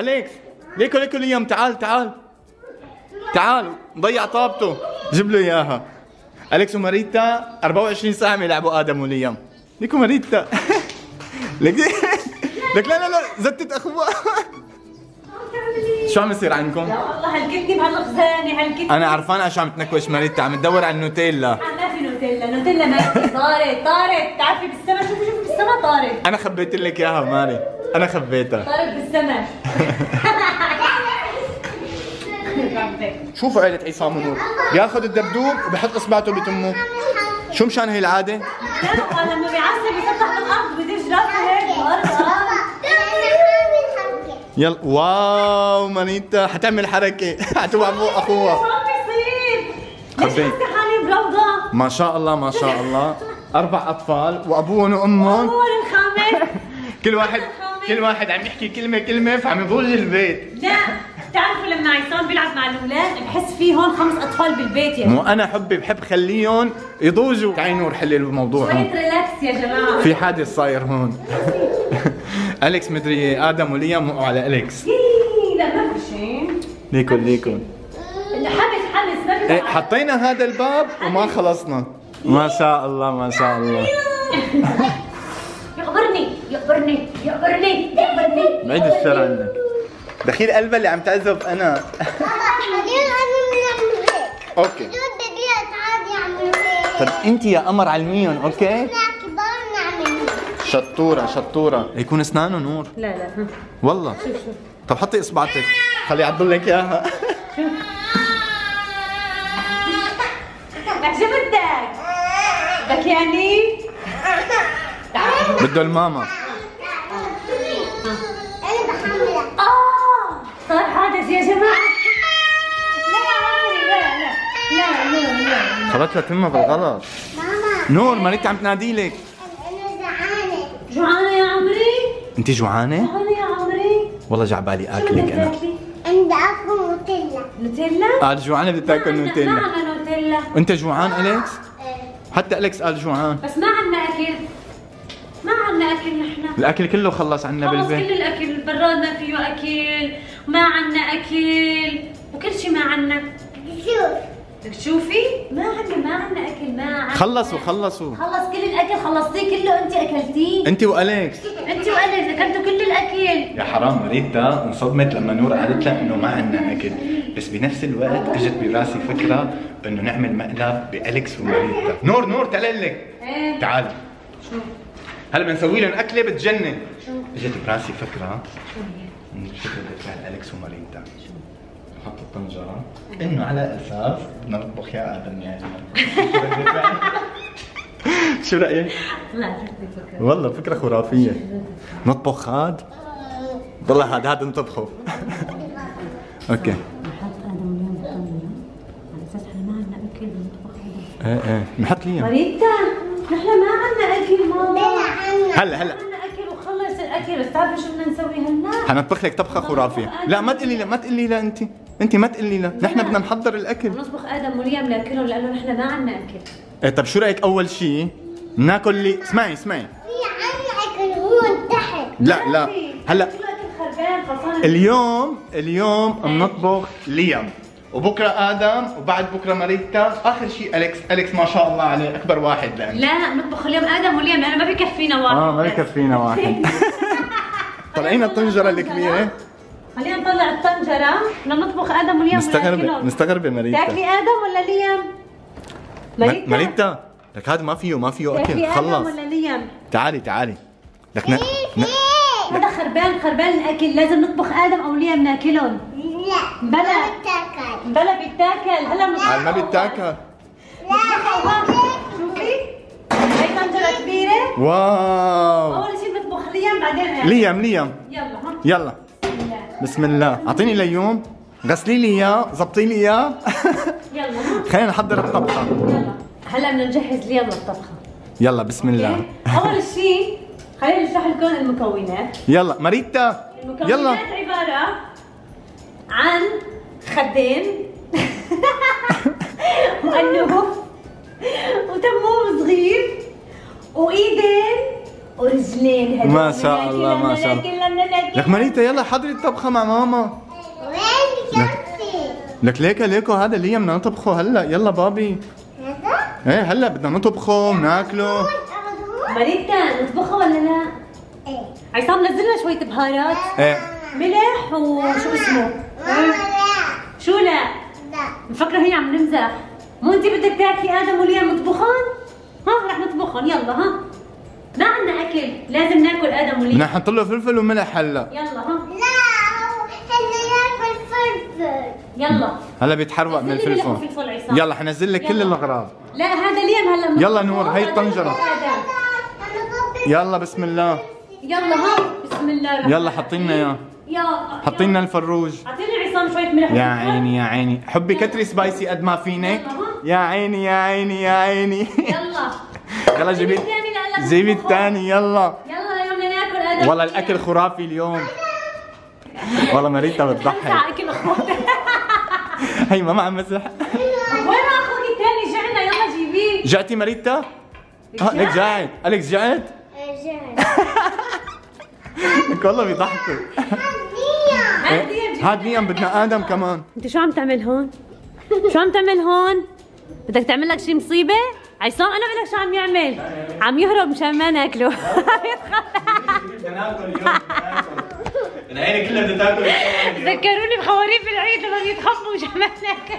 اليكس ليكو ليكو ليام تعال تعال. تعال ضيع طابته. جيب له إياها. أليكس وماريتا 24 ساعة عم يلعبوا آدم وليام ليكو ماريتا لك لك لا لا لا زتت اخوها شو عم يصير عندكم؟ لا والله هالكتني بهالخزانه هالكتني أنا عرفان عشان عم تنكوش ماريتا. عم تدور على النوتيلا. ما في نوتيلا. نوتيلا ما في. طارت طارت. بتعرفي بالسما؟ شوفي شوفي بالسما طارت. أنا خبيت لك إياها ماري. أنا خبيتها طارت بالسما شوفوا عيلة عصام ونور بياخذ الدبدوب وبحط إصبعته بتمه شو مشان هي العادة؟ لا لما بيعصب بيسطح بالارض بديش راسه هيك بالارض. يلا واو مانيتا حتعمل حركة حتوقع فوق شو أخوها عم بيصير؟ ليش حالي بروضه؟ ما شاء الله ما شاء الله أربع أطفال وأبوهم وأمهم كل واحد كل واحد عم يحكي كلمة كلمة فعم يضوج البيت. لا بتعرفوا لما عصام بيلعب مع الأولاد بحس في هون خمس أطفال بالبيت يعني مو أنا حبي بحب خليهم يضوجوا تعي نور حل الموضوع شوية هون ريلاكس يا جماعة. في حادث صاير هون. أليكس مدري آدم وليام وقعوا على أليكس. إيه، لا ما في شيء. ليكن ليكن. حبس حبس ما في طبعاً. حطينا هذا الباب وما خلصنا. ما شاء الله ما شاء الله. يقبرني يقبرني يقبرني يقبرني بعيد الشر عنك دخيل قلبها اللي عم تعذب أنا. أوكي. طب أنت يا قمر علميهم أوكي؟ شطورة شطورة. يكون أسنانه نور. لا لا. والله. طب حطي اصبعتك خلي يعضل لك إياها. لك شو بدك؟ بدك يعني؟ بده الماما. لا لا خبط لها تمها بالغلط نور مريتي عم تنادي لك. جوعانة يا عمري؟ أنت جوعانة؟ جوعانة يا عمري؟ والله جعبالي أكلك أنا. عند اكو نوتيلا. نوتيلا؟ قال جوعانه بدي تأكل ما نوتيلا. عنا نوتيلا. أنت جوعان أليكس؟ حتى أليكس قال جوعان. بس ما عنا أكل. ما عنا أكل نحن. الأكل كله خلص عنا خلص كل بالبيت الأكل. البراد ما فيه أكل. ما عنا أكل. وكل شيء ما عنا شوف بدك تشوفي؟ ما عنا ما عنا أكل ما عنا خلصوا خلصوا. خلص كل الأكل خلصتيه كله. انت أكلتيه؟ انت وأليكس. انت وأنا أكلتوا كل الأكل. يا حرام مريتا انصدمت لما نور قالت لها إنه ما عندنا أكل. بس بنفس الوقت اجت براسي فكرة إنه نعمل مقلب بأليكس ومريتا. نور نور تعال لك. إيه. تعال شو؟ هلا بنسوي لهم أكلة بتجنن. شو؟ اجت براسي فكرة شو هي؟ شو بدك على اليكس وماريتا نحط الطنجرة. إنه. على أساس بدنا نطبخ يا آدم يعني شو رأيك؟ لا فكره والله فكرة خرافية. نطبخ هاد؟ والله هاد هاد نطبخه أوكي. نحط آدم اليوم بالطنجرة. على أساس إحنا ما عنا أكل بنطبخ إيه إيه. نحط ليا. مريتا نحن ما عنا أكل ماما. هلا هلا. عنا أكل وخلص الأكل. بس تعرفي شو بدنا نسوي هلا؟ حنطبخ لك طبخة خرافية. لا ما تقولي لا ما تقولي لا انت. انت ما تقولي لا. نحن بدنا نحضر الأكل. نطبخ آدم وليام ناكلهم لأنه نحن ما عنا أكل. إيه طب شو رأيك أول شيء ناكل لي اسمعي اسمعي. في عنا أكل هون تحت لا لا. هلا. اليوم اليوم بنطبخ ليام. وبكرة آدم وبعد بكرة ماريتا. آخر شيء أليكس. أليكس ما شاء الله عليه أكبر واحد لأن لا نطبخ اليوم آدم وليام. لأنه ما بكفينا واحد. آه ما يكفينا واحد. طلعينا الطنجرة الكبيرة. خلينا نطلع الطنجرة. بدنا نطبخ آدم وليام مستغربه وناكلهم. مستغربه ماريتا. تاكلي آدم ولا ليام؟ ماريتا. ماريتا لك هذا ما فيه ما فيه تاكلي أكل آدم خلص. ولا ليام؟ تعالي تعالي. لك ن... ن... هذا خربان خربان الأكل. لازم نطبخ آدم أو ليام ناكلهم. لا بلا. بلا بيتاكل. هلا بنطبخ ما بيتاكل ها، شوفي. هي طنجرة كبيرة. واو. أول شيء بنطبخ ليام بعدين آدم ليام ليام. يلا ها. يلا. بسم الله. أعطيني ليوم غسلي لي إياه. زبطي لي إياه. يلا. خلينا نحضر الطبخة. يلا. هلا بدنا نجهز ليام للطبخه يلا بسم الله. أول شيء خلينا نشرح لكم المكونات. يلا ماريتا. المكونات يلا. عبارة عن خدين وأنوف وتموم صغير وإيدين ورجلين هدول. ما شاء الله، ما شاء الله. لك مريتا يلا حضري الطبخة مع ماما وين؟ لك ليكا ليكو هذا اللي بدنا نطبخه هلا يلا بابي هذا؟ إيه هلا بدنا نطبخه وناكله؟ مريتا نطبخها ولا لا؟ إيه عصام نزل لنا شوية بهارات إيه ملح وشو اسمه؟ ماما لا شو لا؟ لا مفكرة هي عم نمزح مو انت بدك تاكلي آدم وليا مطبخان؟ ها رح نطبخهم يلا ها ما عندنا أكل لازم ناكل آدم بدنا نحط له فلفل وملح هلا. يلا ها. لا هلا ياكل فلفل. يلا. هلا بيتحروق من الفلفل. لك فلفل عصام. يلا حنزل لك كل. الأغراض. لا هذا ليم هلا. يلا نور، هي ضبط يلا بسم الله. يلا ها. بسم الله الرحمن يلا حطي لنا اياه يا. حطي لنا الفروج. اعطيني عصام شوية ملح. يا عيني يا عيني. حبي كتري سبايسي قد ما فينك. يا عيني يا عيني يا عيني. يلا. يلا جيبي نطبخه. الثاني يلا يلا اليوم بدنا ناكل آدم والله. الأكل خرافي اليوم والله مريتا بتضحك أكل اخواتك هي ما عم مزح وين أخوك الثاني جعنا يلا جيبيه جعتي مريتا؟ آه لك جاعت اليكس جعت؟ رجعت لك والله بيضحكوا هاد هاد نيام بدنا آدم كمان أنت شو عم تعمل هون؟ شو عم تعمل هون؟ بدك تعمل لك شي مصيبة؟ عصام أنا بقول لك شو عم يعمل؟ عم يهرب مشان ما ناكله. بدنا ناكل اليوم العيله كلها بدها تاكل. ذكروني بخواريف العيد لما بيتخبوا مشان ما ناكل.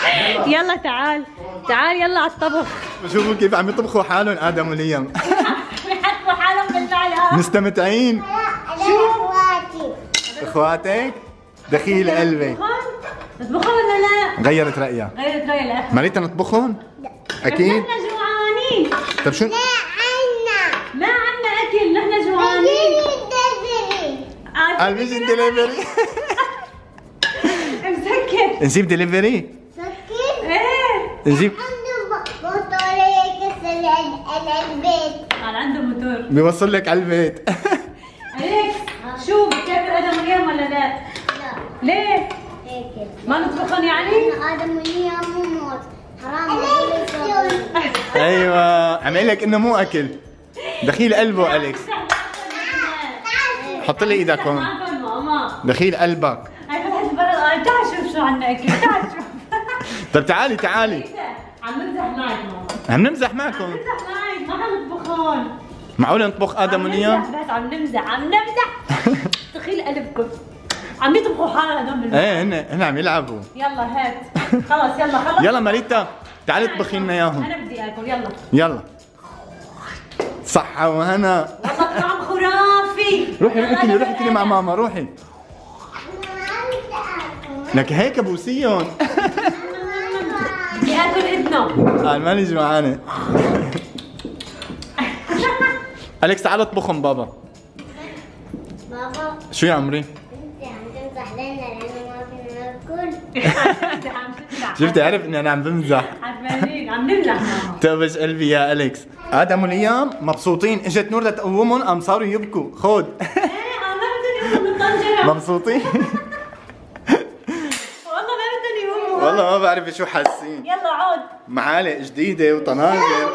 يلا تعال. تعال يلا على الطبخ. شوفوا كيف عم يطبخوا حالهم آدم وليام. بيحطوا حالهم بالمعلقة. مستمتعين؟ شو اخواتي إخواتك؟ دخيل قلبي. نطبخهم ولا لا؟ غيرت رأيها. غيرت رأي الاخ مريتا نطبخهم؟ أكيد. نحن جوعانين. طب شو؟ لا عنا. ما عنا أكل نحن جوعانين. بيجي دليفري مسكر. نجيب دليفري. سكر إيه. نجيب البيت. قال عنده موتور بيوصل لك على البيت. أليكس شو بتاكل آدم اليوم ولا لا؟ لا. ليه؟ هيك ما نطبخهم يعني؟ أنا آدم وليا مو موت. حرام. أيوه. عم لك إنه مو أكل. دخيل قلبه أليكس. حط لي إيدك هون. دخيل قلبك. تعال شوف شو عنا اكل تعال شوف طب تعالي تعالي. عم نمزح معك ماما عم نمزح معكم. نمزح معك ما حنطبخهم معقول نطبخ آدم عم نمزح بس عم نمزح عم نمزح. دخيل قلبكم. عم يطبخوا حالهم هدول. إيه هن هن عم يلعبوا. يلا هات. خلص يلا خلص. يلا مريتا تعالي اطبخي لنا إياهم. أنا بدي أكل يلا. يلا. صحة وهنا. والله طعم خرافي. روحي روحي كلي روحي كلي مع ماما روحي. لك هيك بوسيهم بدي أكل اذنه قال ماني جوعانة أليكس تعال اطبخهم بابا. بابا. شو يا عمري؟ شفتي؟ عرف إني أنا عم بمزح. عم نمزح تبش قلبي يا أليكس؟ آدم والإيام مبسوطين. إجت نور لتقومهم قام صاروا يبكوا. خود. إيه أنا ما بدهم يقوموا من الطنجره مبسوطين؟ والله ما بدهم يقوموا. والله ما بعرف شو حاسين. يلا عود. معالق جديدة وطناجر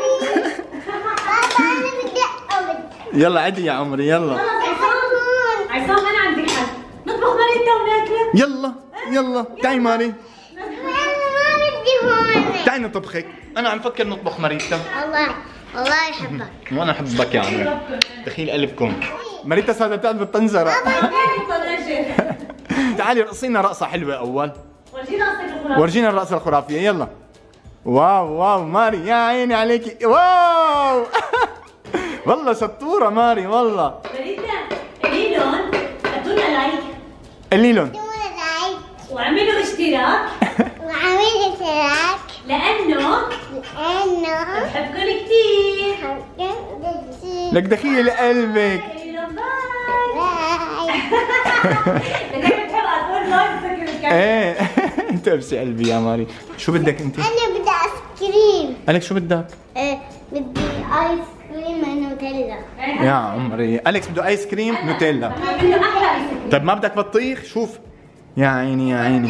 يلا عدي يا عمري يلا. خلص عصام عصام أنا عندي حل. نطبخ مريتا وناكله يلا. يلا تعي ماري. تعي نطبخك. أنا عم فكر نطبخ مريتا والله والله يحبك. وأنا أحبك يا عمري دخيل قلبكم مريتا صارت تقعد بالطنجرة تعالي رقصينا رقصة حلوة أول. ورجينا رقصة الخرافة ورجينا الرقصة الخرافية. يلا. واو واو ماري يا عيني عليكي. واو. والله شطورة ماري والله. مريتا قليلهم يدونا like. قليلهم يدونا like واعملوا اشتراك وعامل اشتراك لأنه؟ لأنه بحبكم كثير لك دخيل قلبك قليلهم bye. bye. بسكر الكاميرا إيه. أنت تقبري قلبي يا ماري. شو بدك أنت؟ أنا بدي آيس كريم. قالك شو بدك؟ آه، بدي ice cream نوتيلا. يا عمري. اليكس بده ice cream نوتيلا. بده أحلى آيس كريم. طيب ما بدك بطيخ؟ شوف. يا عيني يا عيني.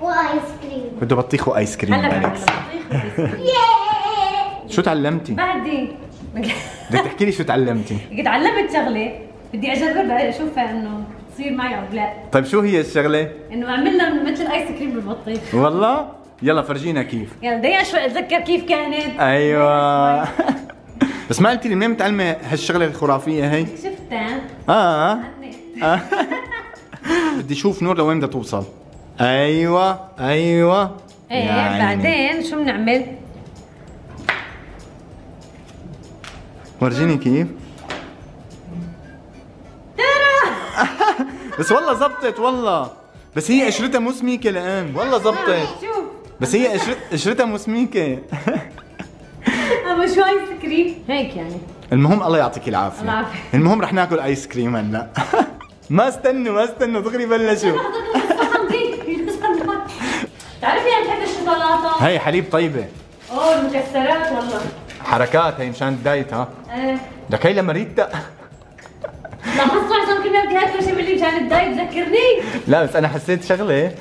وايس كريم بده بطيخ وايس كريم بنعمل بطيخ وبسكوت. ياي شو تعلمتي؟ بعدين بدك تحكي لي شو تعلمتي؟ تعلمت شغلة. بدي أجربها أشوفها إنه تصير معي أو لا. طيب شو هي الشغلة؟ إنه أعمل لها مثل ال ice cream بالبطيخ. والله؟ يلا فرجينا كيف. يلا دقيقه شوي أتذكر كيف كانت. أيوه. بس ما قلتي لي منين متعلمه هالشغلة الخرافية هي؟ شفتها. آه. آه. بدي أشوف نور لوين بدها توصل. أيوه أيوه. إيه يا عيني. بعدين شو بنعمل؟ ورجيني كيف؟ بس والله زبطت والله. بس هي قشرتها مو سميكة لأن والله زبطت. شوف. بس هي قشرت- قشرتها مو سميكة. اما شو آيس كريم؟ هيك يعني. المهم الله يعطيك العافية. المهم رح ناكل آيس كريم هلأ. ما استنوا ما استنوا دغري بلشوا. بتعرفي أنا بحب الشوكولاتة؟ هي حليب طيبة. أوه المكسرات والله. حركات هي مشان الدايت ها؟ إيه. لك هي لمريتا لاحظتوا عشان كل ما بدي أكل شيء باللي مشان الدايت ذكرني. لا بس أنا حسيت شغلة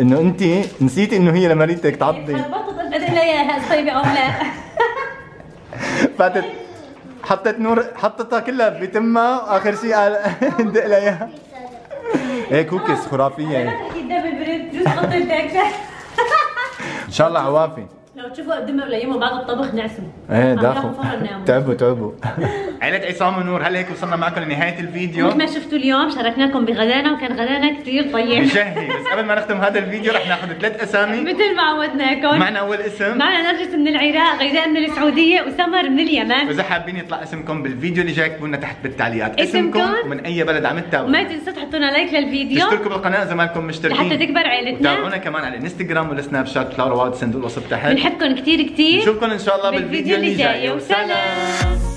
إنه أنت نسيتي إنه هي لمريتك تعضي خربطت قلت بدي إياها طيبة أو لا. فاتت حطت نور حطتها كلها بتمها واخر شيء قال دق لها إياها. إيه كوكيز خرافية. جوز أكثر إن شاء الله عوافي. لو تشوفوا قدمها ولا بعد الطبخ نعسوا إيه داخل. تعبوا تعبوا. عائلة عصام ونور هل هيك وصلنا معكم لنهاية الفيديو؟ مثل ما شفتوا اليوم شاركناكم بغدانا وكان غدانا كثير طيب. بشهي بس قبل ما نختم هذا الفيديو رح ناخذ ثلاث أسامي. مثل ما عودناكم معنا أول اسم. معنا نرجس من العراق غيداء من السعودية وسمر من اليمن. وإذا حابين يطلع اسمكم بالفيديو اللي جاي اكتبوا لنا تحت بالتعليقات. اسمكم؟ ومن أي بلد عم تتابعوا. تنسوا تحطوا لنا لايك للفيديو. تشتركوا بالقناة إذا ما لكم مشتركين. لحتى تكبر عيلتنا. وتابعونا كمان على الانستغرام والسناب شات بتلاقوا روابط صندوق الوصف تحت. بنحبكم كثير كثير نشوفكم إن شاء الله بالفيديو اللي جاي. وسلام.